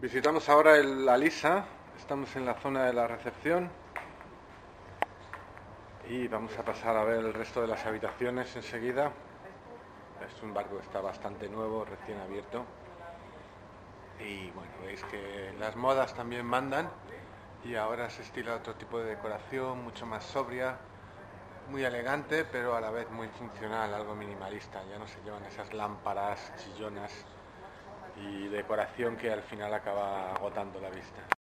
Visitamos ahora el Alisa, estamos en la zona de la recepción y vamos a pasar a ver el resto de las habitaciones enseguida. Es un barco que está bastante nuevo, recién abierto. Y bueno, veis que las modas también mandan y ahora se estila otro tipo de decoración, mucho más sobria, muy elegante, pero a la vez muy funcional, algo minimalista. Ya no se llevan esas lámparas chillonas decoración que al final acaba agotando la vista.